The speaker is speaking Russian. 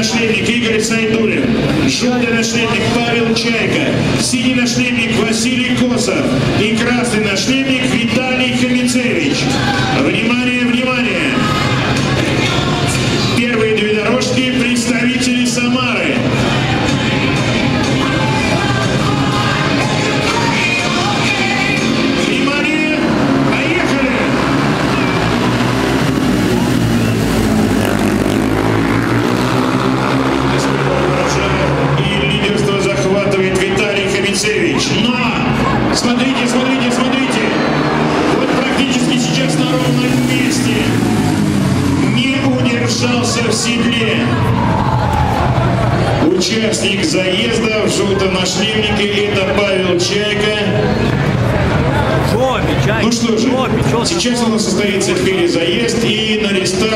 нашлемник Игорь Сайдулин, желтый нашлемник Павел Чайка, синий нашлемник Василий Косов и красный нашлемник Виталий Хамицевич. Внимание, внимание! Хамицевич. Но! Смотрите, смотрите, смотрите! Вот практически сейчас на ровном месте не удержался в седле. Участник заезда в желтом нашлемнике это Павел Чайка. Ну что же, сейчас у нас состоится перезаезд и на рестарт